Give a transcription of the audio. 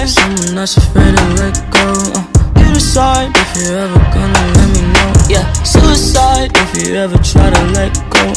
high. Someone that's afraid to let go. Uh, you decide if you're ever gonna let me know. Yeah, suicide if you ever try to let go.